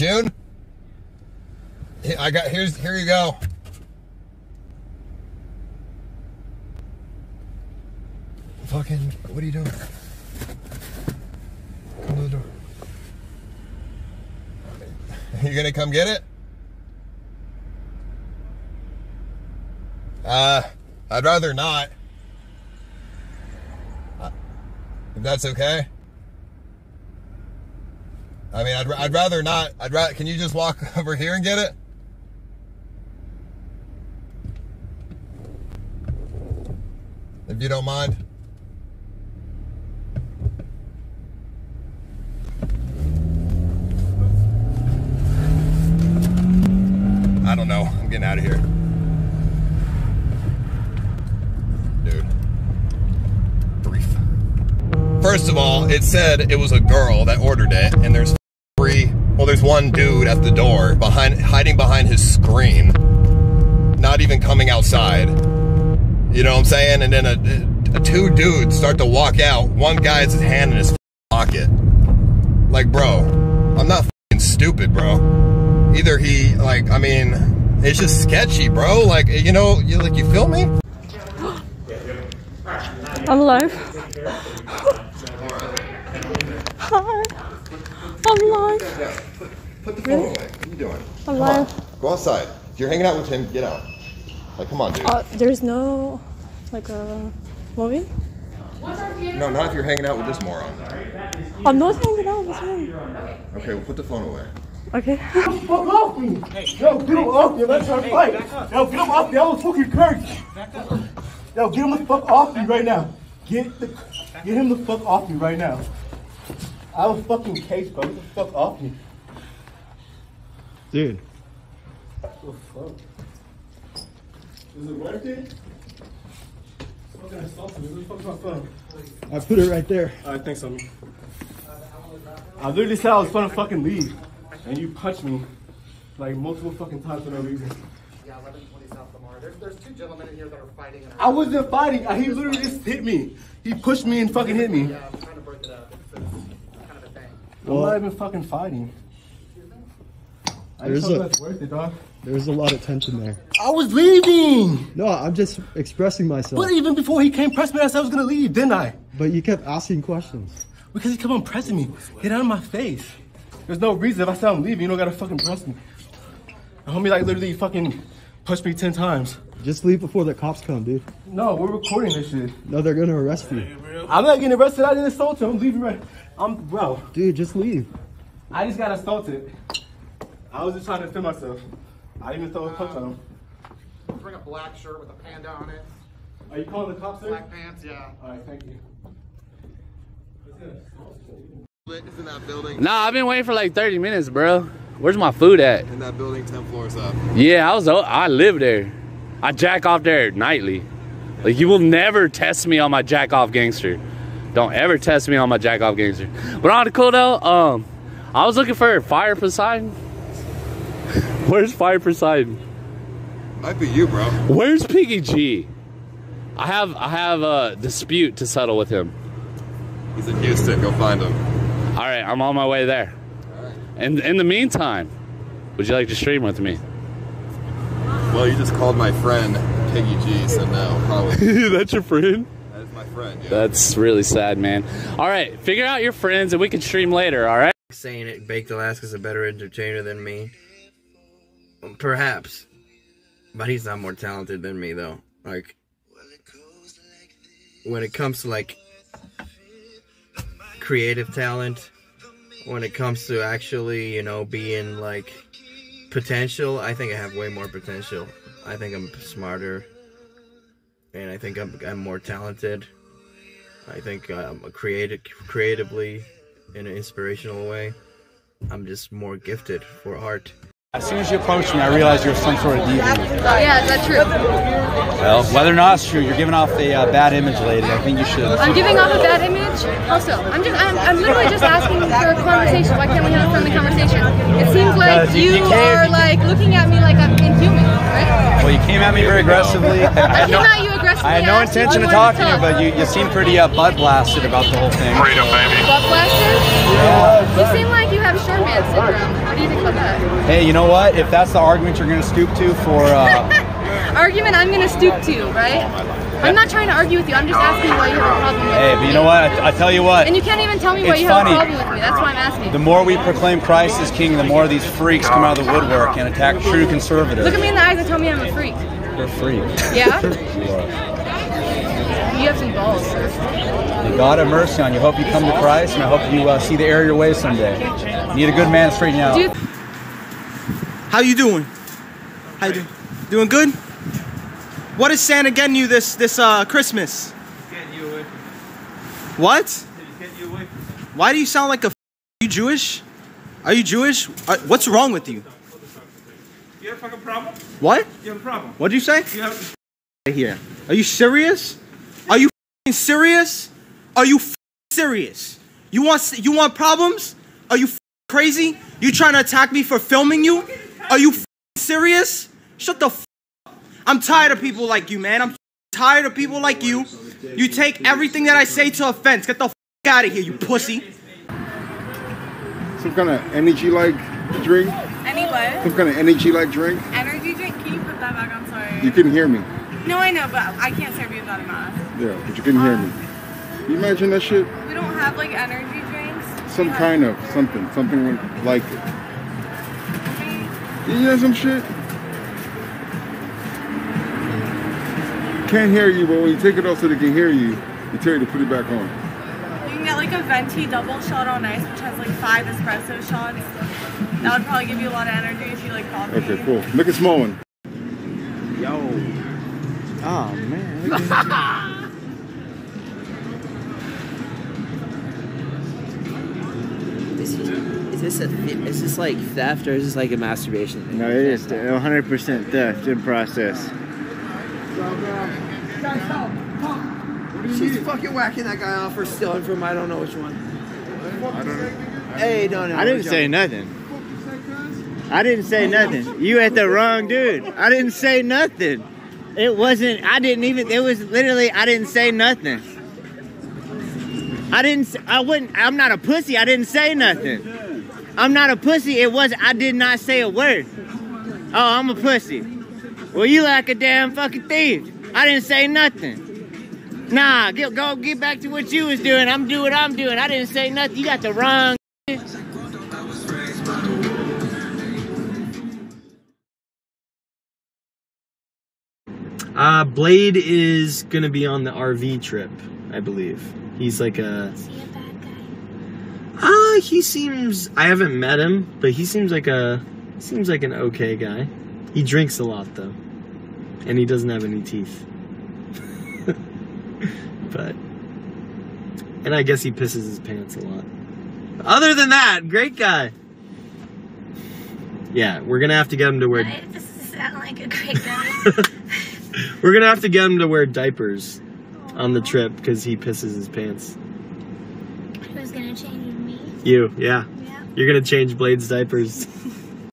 June. I got here's here you go. Fucking, what are you doing? Come to the door. You gonna come get it? Uh, I'd rather not. Uh, If that's okay. I mean, I'd, I'd rather not. I'd rather. Can you just walk over here and get it? If you don't mind. I don't know. I'm getting out of here. Dude. Brief. First of all, it said it was a girl that ordered it, and there's. Well, there's one dude at the door, behind, hiding behind his screen, not even coming outside. You know what I'm saying? And then a, a two dudes start to walk out. One guy has his hand in his pocket. Like, bro, I'm not fing stupid, bro. Either he, like, I mean, it's just sketchy, bro. Like, you know, you like, you feel me? I'm alive. Hi. I'm alive. Put the phone away. What are you doing? I'm Come alive. on. Go outside. If you're hanging out with him, get out. Like, come on, dude. Uh, there's no like a movie. no, not if you're hanging out with this moron. I'm not hanging out with him. Okay, well, put the phone away. Okay. Fuck off me! Yo, get him off me, let's try to fight! Yo, get him off me, I was fucking cursed! Yo, get him the fuck off me right now! Get the get him the fuck off me right now. I was fucking case, bro. Get the fuck off me. Dude, What the fuck? Is it working? Fucking assaulted me. Where the fuck's my phone? I put it right there. I think so. I literally said I was gonna fucking leave, and you punched me like multiple fucking times for no reason. Yeah, 1120 South Lamar. There's, there's two gentlemen in here that are fighting. And I wasn't fighting. He literally just hit me. He pushed me and fucking hit me. Yeah, I'm trying to break it up. It's, it's kind of a thing. I'm not even fucking fighting. I There's a- worth it, dog. There's a lot of tension there. I was leaving. No, I'm just expressing myself. But even before he came press me, I said I was gonna leave, didn't I? But you kept asking questions. Because he kept on pressing me. Get out of my face. There's no reason if I say I'm leaving, you don't gotta fucking press me. The homie like literally fucking pushed me ten times. Just leave before the cops come, dude. No, we're recording this shit. No, they're gonna arrest you. I'm not getting arrested. I didn't assault him. I'm leaving right. I'm bro. Dude, just leave. I just got assaulted. I was just trying to defend myself. I didn't even throw a punch on him. Bring a black shirt with a panda on it. Are you calling the cops, sir? Black pants, yeah. All right, thank you. It's in that building. Nah, I've been waiting for like 30 minutes, bro. Where's my food at? In that building, 10 floors up. Yeah, I was. I live there. I jack off there nightly. Like you will never test me on my jack off gangster. Don't ever test me on my jack off gangster. But on the cool though, um, I was looking for Fire Poseidon. Where's Fire Poseidon? Might be you, bro. Where's Piggy G? I have I have a dispute to settle with him. He's in Houston. Go find him. All right, I'm on my way there. And in the meantime, would you like to stream with me? Well, you just called my friend Piggy G, so no, probably. That's your friend. that is my friend, yeah. That's really sad, man. All right, figure out your friends and we can stream later, all right? saying it Baked Alaska's a better entertainer than me. Perhaps. But he's not more talented than me though. Like when it comes to like creative talent, when it comes to actually, you know, being like potential, I think I have way more potential. I think I'm smarter and I think I'm I'm more talented. I think I'm creative creatively in an inspirational way. I'm just more gifted for art. As soon as you approached me, I realized you were some sort of deviant. Yeah, is that true? Well, whether or not it's true, you're giving off a uh, bad image, lady. I think you should. I'm giving off a bad image. Also, I'm just I'm, I'm literally just asking for a conversation. Why can't we have a friendly conversation? It seems like Because you- you, you are like looking at me like I'm inhuman, right? Well, you came at me very aggressively. I, I had no- came at you aggressively. I had no intention of talking to you, but you, you seem pretty uh, butt blasted about the whole thing. Butt blasters? You seem like you have have short man syndrome. Hey, you know what? If that's the argument you're going to stoop to for, uh, Argument I'm gonna stoop to, right? I'm not trying to argue with you. I'm just asking why you have a problem with me. hey, but you know what? I, I tell you what. And you can't even tell me why you have a problem with me. That's why I'm asking. The more we proclaim Christ as King, the more these freaks come out of the woodwork and attack true conservatives. Look at me in the eyes and tell me I'm a freak. You're a freak. Yeah? You have some balls, God have mercy on you. I hope you come to Christ, and I hope you uh, see the error of your ways someday. Need a good man to straighten you out. Dude. How you doing? How you doing? Doing good? What is Santa getting you this this uh Christmas? What? Why do you sound like a? F- you Jewish? Are you Jewish? Uh, what's wrong with you? You have a fucking problem? What? You have a problem? What'd you say? You have Right here. Are you serious? Are you f***ing serious? Are you f***ing serious? You want you want problems? Are you f***ing crazy? You trying to attack me for filming you? Are you f***ing serious? Shut the f- up. I'm tired of people like you, man. I'm tired of people like you. You take everything that I say to offense. Get the f- out of here, you pussy. Some kind of energy like drink? Any what? Some kind of energy like drink? Energy drink? Can you put that back? I'm sorry. You couldn't hear me. No, I know, but I can't serve you without a mask. Yeah, but you couldn't hear me. You imagine that shit? We don't have like energy drinks. Some kind of something, something like it. You know some shit? Can't hear you, but when you take it off so they can hear you, you tell you to put it back on. You can get like a venti double shot on ice, which has like five espresso shots. That would probably give you a lot of energy if you like coffee. Okay, cool. Make a small one. Yo. Oh man. is this a is this like theft or is this like a masturbation thing? No, it is 100% theft in process. She's fucking whacking that guy off or stealing from I don't know which one. Hey, no, no. I didn't say nothing. I didn't say nothing. You at the wrong dude. I didn't say nothing. It wasn't. I didn't even. It was literally. I didn't say nothing. I didn't. I wouldn't. I'm not a pussy. I didn't say nothing. I'm not a pussy. It was. I did not say a word. Oh, I'm a pussy. Well, you like a damn fucking thief. I didn't say nothing. Nah, get, go get back to what you was doing. I'm doing what I'm doing. I didn't say nothing. You got the wrong. Uh, Blade is gonna be on the RV trip, I believe. He's like a. Ah, he seems. I haven't met him, but he seems like a. Seems like an okay guy. He drinks a lot though, and he doesn't have any teeth. but, and I guess he pisses his pants a lot. Other than that, great guy. Yeah, we're gonna have to get him to wear. This sound like a great guy. We're gonna have to get him to wear diapers on the trip because he pisses his pants. Who's gonna change me? You, yeah. You're gonna change Blade's diapers.